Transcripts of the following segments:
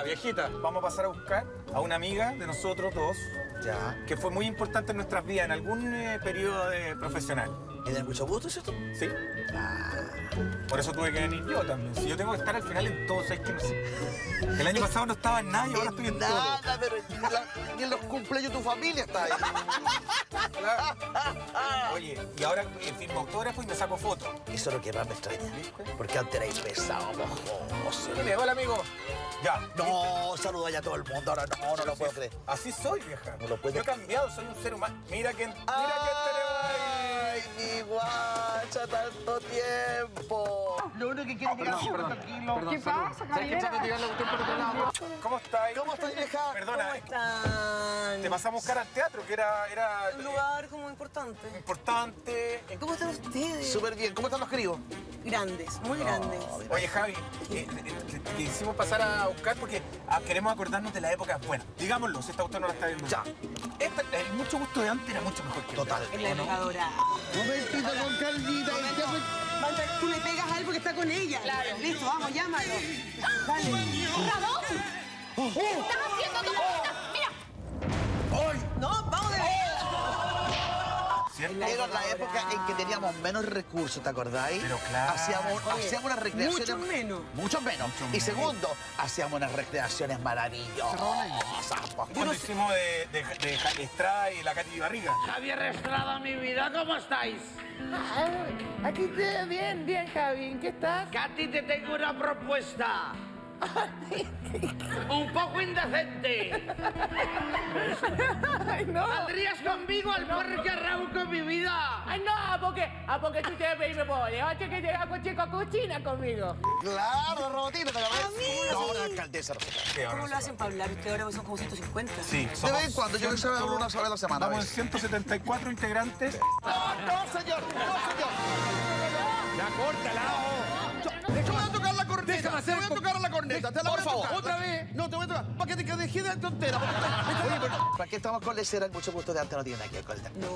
Ya, viejita. Vamos a pasar a buscar a una amiga de nosotros dos Ya. que fue muy importante en nuestras vidas en algún eh, periodo de- profesional. ¿Y de mucho gusto, cierto? ¿Sí? Por eso tuve que venir yo también. Si yo tengo que estar al final en todo, ¿sabes? No sé. El año pasado no estaba en nada y ahora estoy en todo. Nada, pero ni la- ni en los cumpleaños tu familia está ahí. Oye, y ahora eh, firmo autógrafo y me saco fotos. Eso es lo que más me extraña. Porque antes erais pesado, mojoso. Dile, hola amigo. Ya. No, saluda ya a todo el mundo. Ahora no, no lo puedo creer. Así soy, vieja. No lo puedo Yo he cambiado, soy un ser humano. Mira quién, mira ¡Ay, ahí. Mi guacha, tanto tiempo! Lo único que quiero Perdón, mirar perdón. tranquilo. Perdón, ¿Qué salud. pasa, ¿Sabes que trate de tirar la cuestión por otro lado? ¿Cómo estás? ¿Cómo estás, vieja? Perdona, ¿Cómo están? te pasamos a buscar al teatro, que era, era Un lugar como importante. eh, importante. ¿Cómo están ustedes? Súper bien. ¿Cómo están los críos? Grandes, muy grandes. Oye, Javi, eh, eh, te quisimos pasar a buscar porque ah, queremos acordarnos de la época buena. Digámoslo, si esta autor no la está viendo. Ya. Esta- el mucho gusto de antes era mucho mejor que Total. Es la época dorada. Momentito con calmita. Manda, tú le pegas algo que está con ella. Claro. Listo, vamos, llámalo. Dale. ¡Ramón! ¿Qué estás haciendo tú? ¿Cierto? Era la época en que teníamos menos recursos, ¿te acordáis? Pero claro. Hacíamos, hacíamos unas recreaciones. mucho menos. Mucho menos. Mucho y menos. segundo, hacíamos unas recreaciones maravillosas. pues. Cuando hicimos de, de, de Javi Estrada y la Katy Barriga. Javier Estrada, mi vida, ¿cómo estáis? Aquí te bien, bien, Javi. ¿En qué estás? Katy, te tengo una propuesta. Un poco indecente. Ay, no. ¿Saldrías conmigo al parque Arauco, mi vida? Ay, no, porque, ah, porque tú te ves y me pones. Oye, que llega con chico cocina conmigo. Claro, Robotito, ¿te No, sí. una alcaldesa. ¿Cómo lo hacen para hablar? Ustedes ahora son como 150. Sí, De vez en cuando, yo que a ciento- una sola vez a la semana. A en veces. 174 integrantes. No, no, señor, no, señor. Ya, córtala. A tocar la corneta. Déjame hacer voy a tocar la corneta. Te la Por favor, tocar. otra vez. No, te voy a tocar. Para que te quedes de tontera. Pero ¿para qué estamos con lecera? El mucho gusto de antes no tiene nada que ver con el No.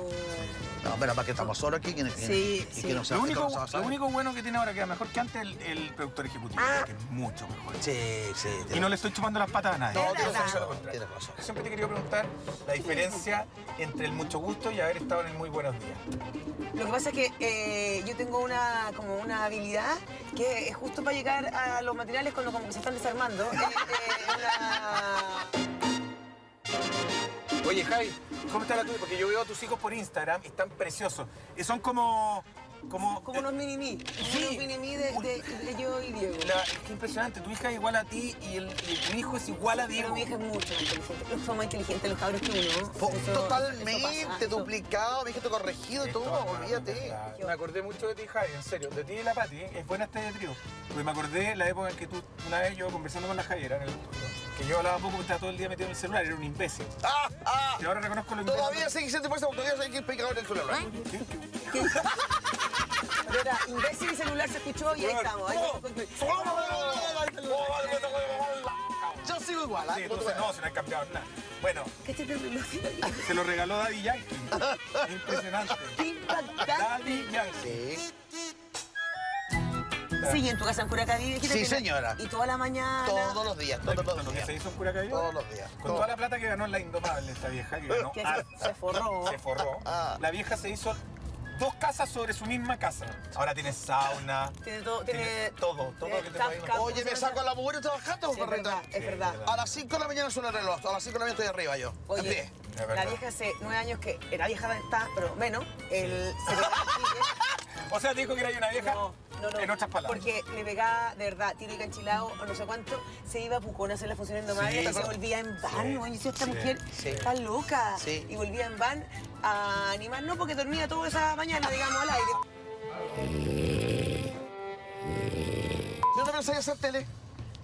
No, menos mal que estamos solos aquí. que- Sí, sí. que no se Lo único, lo bueno que tiene ahora, que es mejor que antes, el, el productor ejecutivo, que es mucho mejor. Sí, sí. Y no le estoy chupando las patas a nadie. No, tienes razón, tienes siempre te quería preguntar la diferencia entre el mucho gusto y haber estado en el muy buenos días. Lo que pasa es que eh, yo tengo una, como una habilidad que es justo para llegar a los materiales cuando como que se están desarmando. Eh, Oye, Javi, ¿cómo está la tuya? Porque yo veo a tus hijos por Instagram están preciosos. Y son como... Como, como unos mini-me. Sí. Unos mini-me de, de- de yo y Diego. La- qué impresionante, tu hija es igual a ti y, el, y tu hijo es igual a Pero Diego. mi hija es mucho más inteligente. Son más inteligentes los cabros que uno. Po- Eso- Totalmente, eso pasa. Eso- duplicado, mijito corregido y todo, olvídate. Me acordé mucho de ti, Javi, en serio. De ti y la Pati, ¿eh? es buena este trío. Porque me acordé la época en que tú, una vez yo conversando con la Javiera, en el estudio, que yo hablaba poco porque estaba todo el día metido en el celular, era un imbécil. ¡Ah, ah! Y ahora reconozco lo Todavía sigue siendo puesto, todavía sigue picado en el celular. Pero era imbécil y celular se escuchó y ahí estamos. ahí Yo sigo igual, ¿ah? Sí, entonces no, se no ha cambiado nada. Bueno, el reloj. se lo regaló Daddy Yankee. Es impresionante. Qué impactante. Daddy Yankee. Sí. Sí, y en tu casa en Curacaví. Sí, señora. Y toda la mañana. Todos los días, todos, todos Lo los que se días. hizo en Curacaví. Todos los días. Con Todo. toda la plata que ganó en la Indomable, esta vieja, que ganó se forró. Se forró. Ah. La vieja se hizo dos casas sobre su misma casa. Ahora tiene sauna. Tiene todo. Tiene, todo, todo lo que te campo, Oye, me saco a la mujer trabajando, Sí, es perrita. verdad, es verdad. A las 5 de la mañana suena el reloj, a las 5 de la mañana estoy arriba yo. Oye, la vieja hace nueve años que era vieja está, pero menos. El se. O sea, dijo que era una vieja. No, no, no. En otras palabras. Porque le pegaba, de verdad, tiro y canchilado o no sé cuánto, se iba a Pucón a hacer la función en Sí, y se volvía en van. Sí, Oye, si esta sí, mujer sí. está loca. Sí. Y volvía en van a animar, no porque dormía toda esa mañana, digamos, al aire. ¿No te pensáis hacer tele?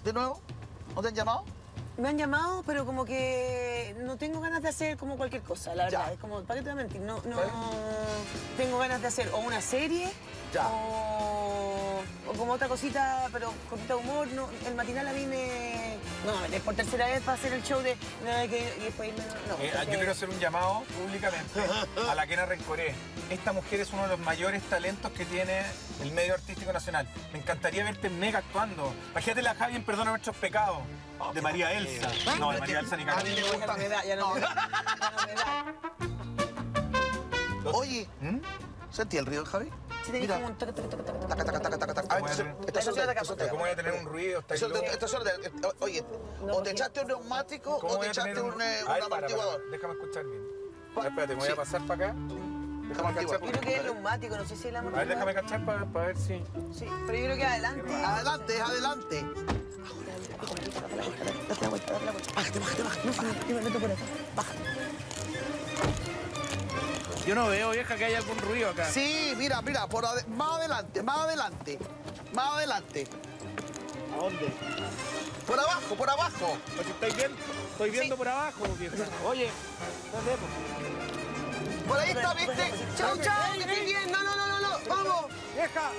¿De nuevo? ¿No te han llamado? Me han llamado, pero como que no tengo ganas de hacer como cualquier cosa, la verdad. Ya. Es como, ¿para qué te voy a mentir? No, no tengo ganas de hacer o una serie Ya. o como otra cosita, pero con poquito humor. No, el matinal a mí me... No, es por tercera vez para hacer el show de... no, que- y después irme- no, Eh, porque- yo quiero hacer un llamado públicamente a la Kena Rencoré. Esta mujer es uno de los mayores talentos que tiene el medio artístico nacional. Me encantaría verte en Mega actuando. Imagínate la Javi en Perdona Nuestros Pecados, de María Elsa. No, de María Elsa ni A mí me gusta. ya no me da, ya no me da. Oye, ¿Mm? ¿Sentí el ruido, Javi? Sí, Mira. como un toque, toque, Taca, taca, taca, taca, taca. Ah, ¿Cómo voy a tener un ruido? De- eh, Oye, o te echaste un neumático ¿Cómo o te echaste un, eh, un Ay, para, para, amortiguador. Déjame escuchar bien. Ah, espérate, me voy Sí. a pasar para acá. Déjame Amortiguador. cachar. Yo creo que es neumático, no sé si es la A ver, déjame cachar para ver si... Sí, pero yo creo que adelante. Adelante, adelante. Date la vuelta, date la vuelta. Bájate, bájate, bájate. No, sí, yo me meto por acá. Yo no veo, vieja, que haya algún ruido acá. Sí, mira, mira, por ade- más adelante, más adelante, más adelante. ¿A dónde? Por abajo, por abajo. Pues estáis viendo, estoy viendo por abajo, vieja. Oye, po. Por ahí está, ¿viste? Chau, chau, que estés bien. No, no, no, no, no. Vamos. ¡Vieja!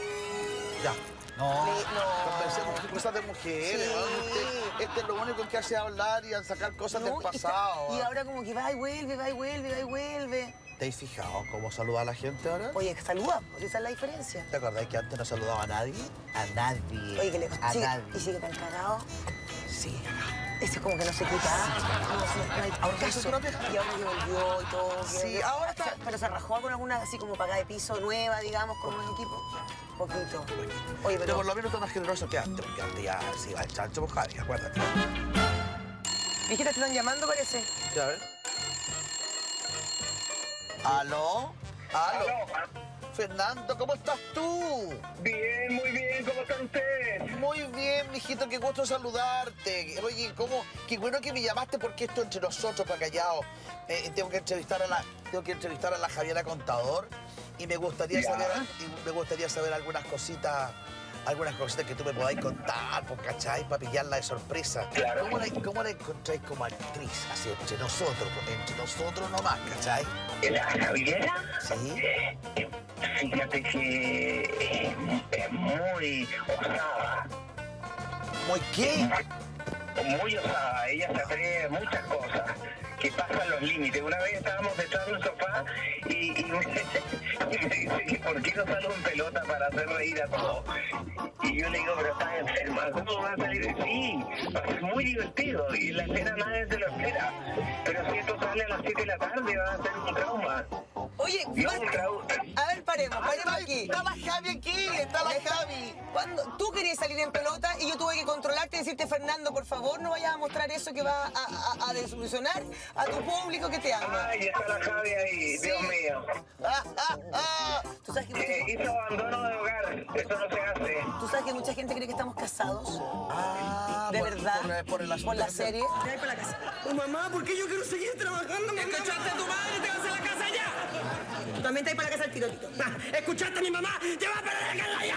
Ya. No, Sí, no. Conversemos qué cosas de mujeres. Sí. weón. Este, este es lo único que hace hablar y sacar cosas No, del y está- pasado. Y weón. ahora como que va y vuelve, va y vuelve, va y vuelve. ¿Te has fijado cómo saluda a la gente ahora? Oye, saluda, pues esa es la diferencia. ¿Te acordás que antes no saludaba a nadie? A nadie. Oye, que le A sigue, nadie. y sigue tan cagado. Sí, Ese como que no se quita. Sí, no hay Ahora se vieja. Y ahora que volvió y todo. que Sí, ahora está- Pero se rajó con alguna así como pagada de piso nueva, digamos, con un equipo. Poquito. Oye, Pero pero... por lo menos está más generoso que antes, porque antes ya se iba el chancho por Javi, acuérdate. Viejita, te están llamando, parece. Ya, a ver. ¿Aló? ¿Aló? Fernando, ¿cómo estás tú? Bien, muy bien, ¿cómo están ustedes? Muy bien, mijito, qué gusto saludarte. Oye, ¿cómo? Qué bueno que me llamaste porque esto entre nosotros, para callado. Eh, tengo que entrevistar a la, tengo que entrevistar a la Javiera Contador y me gustaría Ya. saber, y me gustaría saber algunas cositas, algunas cositas que tú me podáis contar, pues, ¿cachai? Para pillarla de sorpresa. Claro. ¿Cómo la, cómo la encontráis como actriz? Así, entre nosotros, pues, entre nosotros nomás, ¿cachai? ¿La Javiera? Sí. Fíjate que es, es muy osada, ¿Muy qué? Muy osada, ella se atreve a muchas cosas que pasan los límites. Una vez estábamos detrás de un sofá y, y me, y me dice que por qué no salgo en pelota para hacer reír a todos. Y yo le digo, pero estás enferma, ¿cómo va a salir? Sí, va a ser muy divertido y la escena nadie se lo espera. Pero si esto sale a las 7 de la tarde va a ser un trauma. Oye, No, un trauma. A ver, paremos, paremos aquí. Está la Javi aquí, está la Javi. Cuando tú querías salir en pelota y yo tuve que controlarte y decirte, Fernando, por favor, no vayas a mostrar eso que va a, a- a desilusionar a tu público que te ama. Ay, está la Javi ahí, Dios mío. Ah, ah, ah. ¿Tú sabes, que mucha, Que hizo abandono de hogar, eso no se hace. tú sabes que mucha gente cree que estamos casados. Ah, ¿De por- verdad? Por, por el asunto Por la serie. Ven para la casa. mamá, ¿por qué yo quiero seguir trabajando? ¿Escuchaste a tu madre? ¿Te vas a la casa ya? Tú también te vas para la casa al tiro, Tito. ¿Escuchaste a mi mamá? ¡Te vas para la casa ya!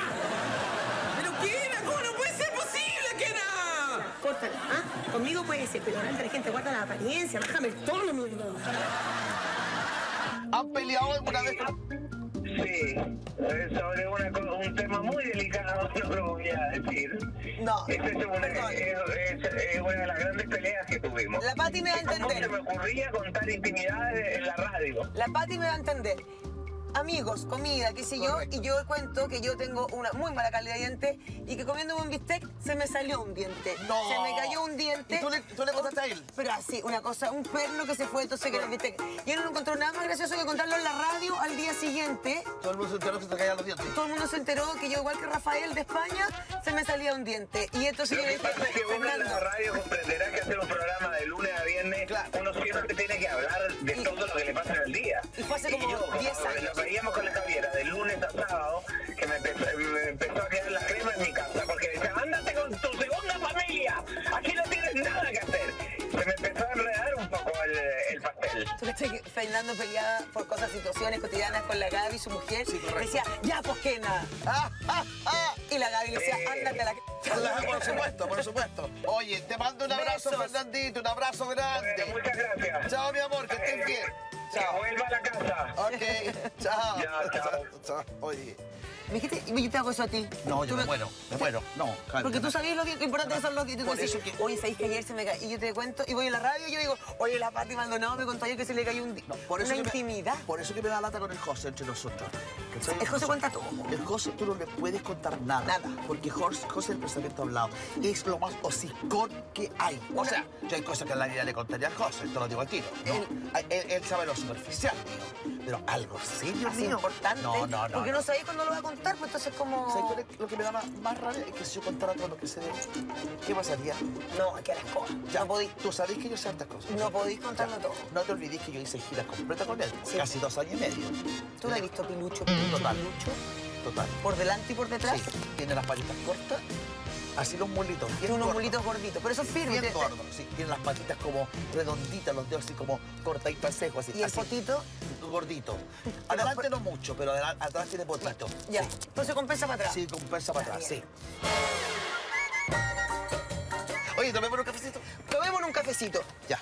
¿Pero Kena? ¿Cómo no puede ser posible, Kena? Córtala, ¿ah? Conmigo puede ser, pero ahora la gente guarda la apariencia, bájame el tono, mierda. ¿Han peleado alguna vez? Sí, sobre una un tema muy delicado, no lo voy a decir. No, Esa es una, es- es- es una de las grandes peleas que tuvimos. La Pati me va a ¿Cómo entender. se me ocurría contar intimidades en la radio? La Pati me va a entender. Amigos, comida, qué sé yo, y yo cuento que yo tengo una muy mala calidad de diente y que comiendo un bistec se me salió un diente. No. Se me cayó un diente. ¿Y tú le- tú le contaste a él? Pero así, una cosa, un perno que se fue, entonces que era el bistec. Y él no encontró nada más gracioso que contarlo en la radio al día siguiente. Todo el mundo se enteró que se te caían los dientes. Todo el mundo se enteró que yo, igual que Rafael de España, se me salía un diente. Y entonces yo le que dije, pasa es que uno en la radio comprenderá que hacer un programa de lunes a viernes, uno siempre tiene que hablar de Y- todo lo que le pasa que peleaba por cosas, situaciones cotidianas con la Gaby, su mujer? Sí, decía, ya, pues qué nada. Ah, ah, ah. Y la Gaby le decía, Eh. ándate a la... Por supuesto, por supuesto. Oye, te mando un abrazo, Besos. Fernandito, un abrazo grande. muchas gracias. Chao, mi amor, que Eh, estés bien. Que Chao. vuelva a la casa. Ok, chao. Ya, chao. Chao. Oye, Me dijiste, y yo te hago eso a ti. No, yo Tú me muero, me muero. No, Javi, Porque tú sabías lo, que- lo importante que son los dientes. Eso que- Oye, ¿sabéis que ayer se me cayó? Y yo te cuento, y voy a la radio y yo digo, oye, la Pati Maldonado me contó ayer que se le cayó un, No, por eso una me- intimidad. por eso que me da lata con el José entre nosotros. ¿cachai? El José cuenta todo. El José tú no le puedes contar nada. Nada. Porque José, José el pensamiento hablado es lo más hocicón que hay. O Una- sea, yo hay cosas que en la vida le contaría al José, te lo digo al tiro. ¿no? Él- Él, él sabe lo superficial, digo. Pero algo serio, Así importante. No, no, no. Porque no, no. sabéis cuándo lo va a contar, pues entonces como... ¿Sabes cuál es lo que me da más, más rabia? Es que si yo contara todo lo que sé de ¿qué pasaría? No, hay que las cosas. Ya, No podéis. Tú sabés que yo sé hartas cosas. No podéis contarlo Ya. todo. No te olvides que yo hice gira completa con él. Sí. Casi dos años y medio. ¿Tú no has visto Pilucho, Pilucho, Total. Pilucho? Total. Por delante y por detrás. Sí, tiene las patitas cortas, así los mulitos, Tiene unos gordos. mulitos gorditos, pero eso es firme. Bien gordos, sí. Tiene las patitas como redonditas, los dedos así como cortaditos al cejo, así. Y el así, potito, Gordito. Adelante no mucho, pero atrás tiene potito. ya. Sí. Entonces compensa para atrás. Sí, compensa para atrás, bien. sí. Oye, tomémonos un cafecito. Tomémonos un cafecito. Ya.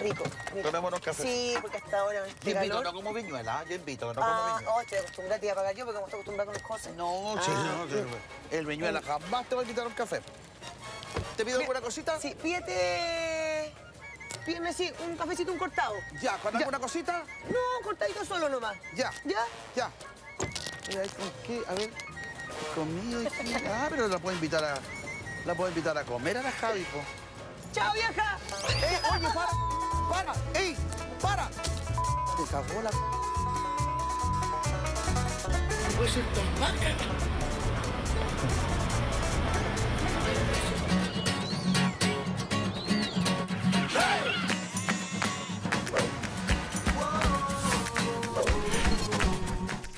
Rico. rico. Tomémonos un cafecito. Sí, porque hasta ahora. Yo invito, no como viñuela, ¿ah? yo invito, no Ah, como viñuela. oh, estoy acostumbrada, te iba a pagar yo porque como estoy acostumbrada con el José. No, sí, Ah, no, sí, El viñuela jamás te va a quitar un café. ¿Te pido alguna cosita? Sí, pídete. Pídeme, sí, un cafecito, un cortado. Ya, ¿con alguna cosita? No, cortadito solo nomás. Ya. ¿Ya? Ya. Mira, ¿con qué? A ver. Comida aquí. Ah, pero la puedo invitar a. La puedo invitar a comer a la Javi, po. ¡Chao, vieja! ¡Eh, oye, para! ¡Para! ¡Ey! ¡Para! Te cagó la. Pues esto es vaca.